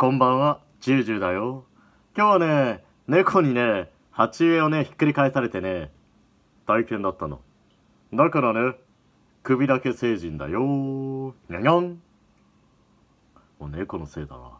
こんばんは、ジュージューだよ。今日はね、猫にね、鉢植えをね、ひっくり返されてね、大変だったの。だからね、首だけ成人だよ。にゃにゃん。もう猫のせいだわ。